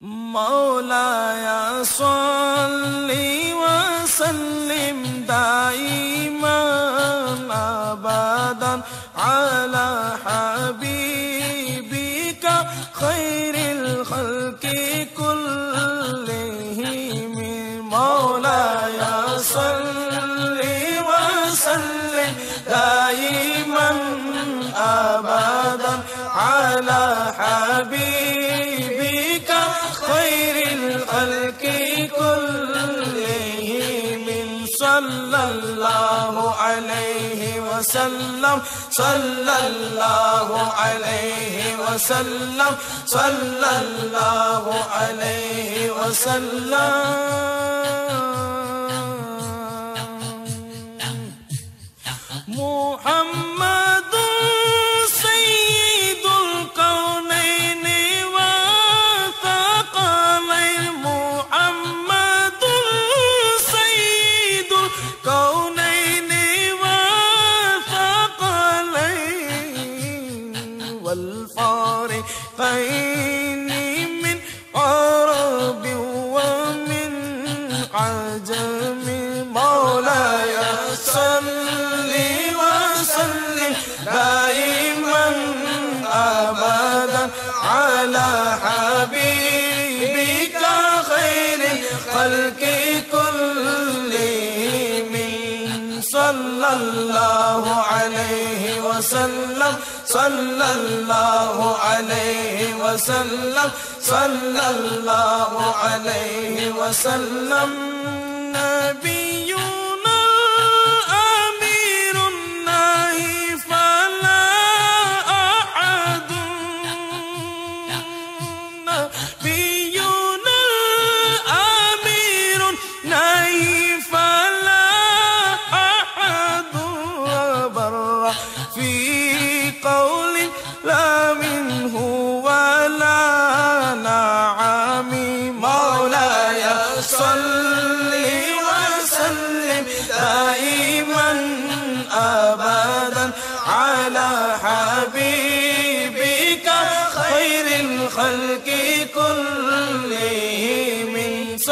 مولاي صل وسلم دائما ابدا على صلى الله عليه وسلم صلى الله عليه وسلم صلى الله عليه وسلم. والفارقين من عرب ومن عجم مولاي صل وسلم دائما ابدا على حبيبك خير الخلق كلهم. صلى الله عليه وسلم صلى الله عليه وسلم صلى الله عليه وسلم. نبينا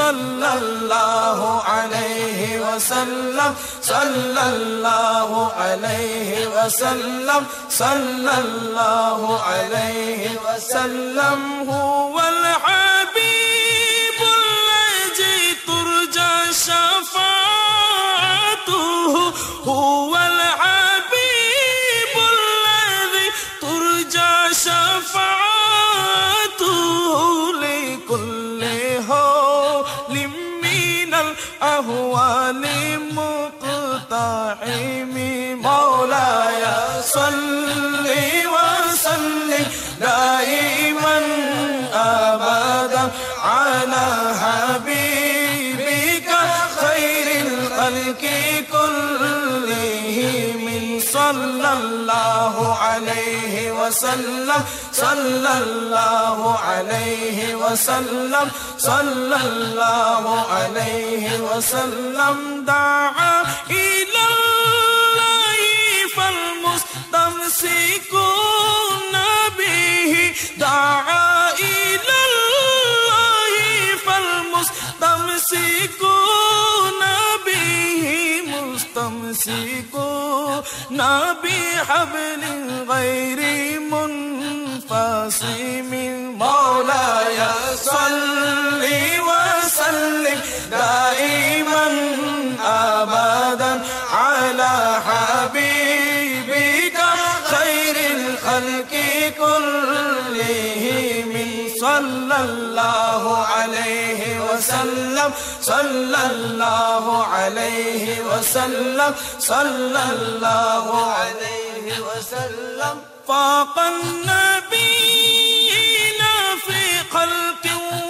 صلى الله عليه وسلم صلى الله عليه وسلم صلى الله عليه وسلم. هو حبيبك خير الخلق كلهم. صلى الله عليه وسلم صلى الله عليه وسلم صلى الله عليه وسلم. دعا إلى الله فالمستمسكون مستمسكون بحبل غير منفصم. مولاي صل وسلم دائما ابدا على حبيبك خير الخلق كلهم. صلى الله عليه وسلم صلى الله عليه وسلم صلى الله عليه وسلم. فاق النبيين في خلق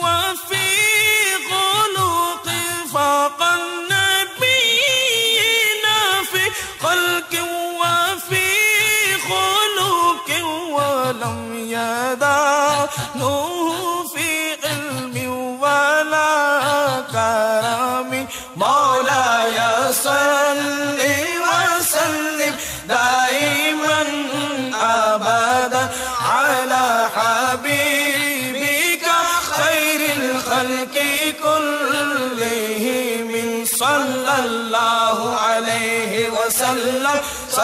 وفي خلق فاق في خلق وفي خلق ولم يدانوه في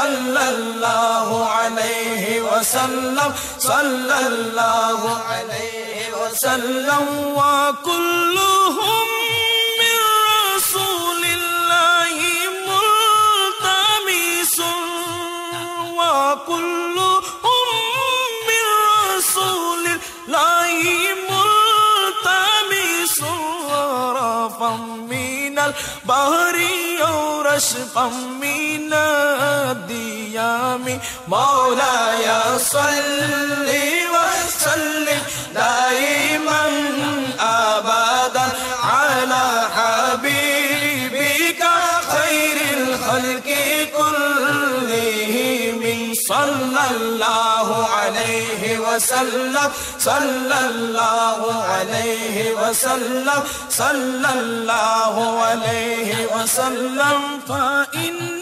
صلى الله عليه وسلم صلى الله عليه وسلم. وكلهم من رسول الله ملتمس. وكلهم من رسول الله ملتمس. رفا من البحر أو رشقا من الديام مولاي صل وسلم. دائما أبدا على حبيبك خير الخلق كلهم. صلى الله عليه وسلم صلى الله عليه وسلم صلى الله عليه وسلم. فإن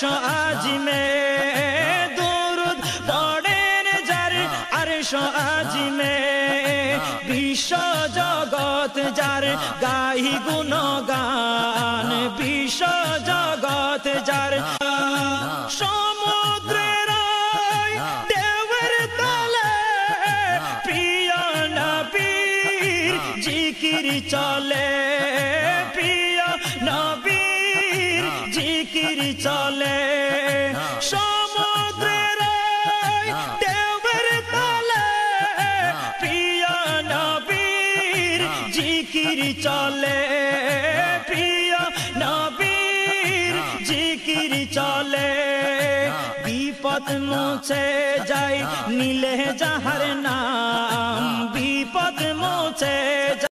আরশ আজিমে দরুদ পড়েন যার আরশ আজিমে বিশ্ব জগৎ যার গাই গুণগান, বিশ্ব জগৎ যার সমুদ্রের দেবের তলে প্রিয় নবীর জিকির চলে, প্রিয় নবীর জিকির চলে সমুদ্রের দেবের তলে প্রিয় নবীর জিকির চলে প্রিয় নবীর জিকির চলে বিপদ মুছে যায় নীলে যাহার নাম বিপদ মুছে